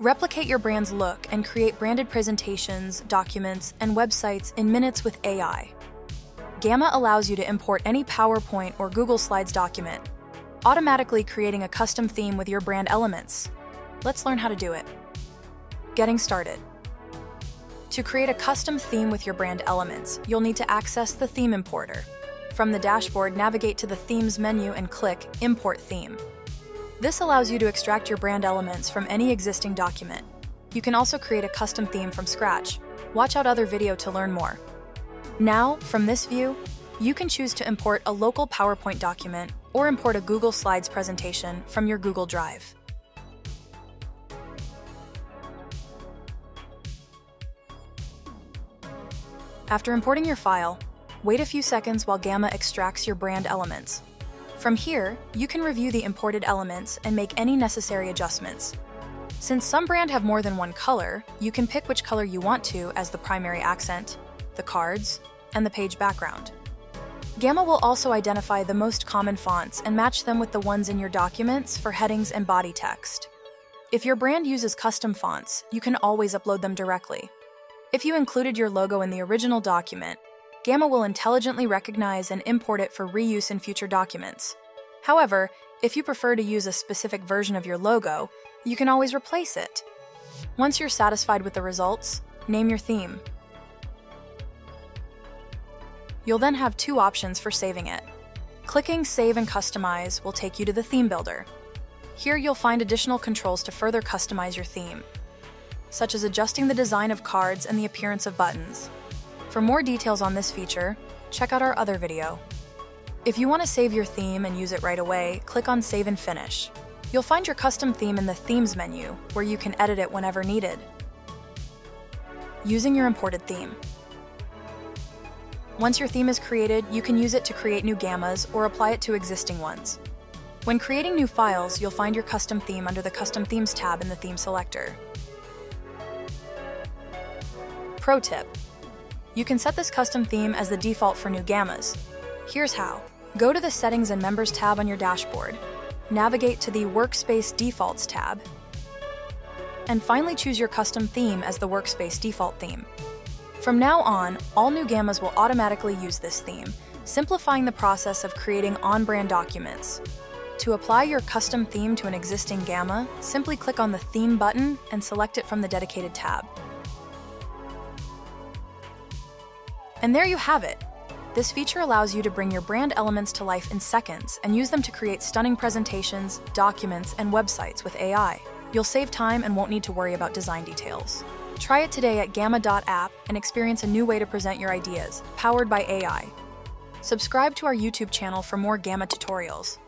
Replicate your brand's look and create branded presentations, documents, and websites in minutes with AI. Gamma allows you to import any PowerPoint or Google Slides document, automatically creating a custom theme with your brand elements. Let's learn how to do it. Getting started. To create a custom theme with your brand elements, you'll need to access the Theme Importer. From the dashboard, navigate to the Themes menu and click Import Theme. This allows you to extract your brand elements from any existing document. You can also create a custom theme from scratch. Watch out other video to learn more. Now, from this view, you can choose to import a local PowerPoint document or import a Google Slides presentation from your Google Drive. After importing your file, wait a few seconds while Gamma extracts your brand elements. From here, you can review the imported elements and make any necessary adjustments. Since some brand have more than one color, you can pick which color you want to as the primary accent, the cards, and the page background. Gamma will also identify the most common fonts and match them with the ones in your documents for headings and body text. If your brand uses custom fonts, you can always upload them directly. If you included your logo in the original document, Gamma will intelligently recognize and import it for reuse in future documents. However, if you prefer to use a specific version of your logo, you can always replace it. Once you're satisfied with the results, name your theme. You'll then have two options for saving it. Clicking Save and Customize will take you to the Theme Builder. Here you'll find additional controls to further customize your theme, such as adjusting the design of cards and the appearance of buttons. For more details on this feature, check out our other video. If you want to save your theme and use it right away, click on Save and Finish. You'll find your custom theme in the Themes menu, where you can edit it whenever needed. Using your imported theme. Once your theme is created, you can use it to create new gammas or apply it to existing ones. When creating new files, you'll find your custom theme under the Custom Themes tab in the Theme Selector. Pro tip. You can set this custom theme as the default for new gammas. Here's how. Go to the Settings and Members tab on your dashboard, navigate to the Workspace Defaults tab, and finally choose your custom theme as the Workspace default theme. From now on, all new gammas will automatically use this theme, simplifying the process of creating on-brand documents. To apply your custom theme to an existing gamma, simply click on the Theme button and select it from the dedicated tab. And there you have it! This feature allows you to bring your brand elements to life in seconds and use them to create stunning presentations, documents, and websites with AI. You'll save time and won't need to worry about design details. Try it today at gamma.app and experience a new way to present your ideas, powered by AI. Subscribe to our YouTube channel for more Gamma tutorials.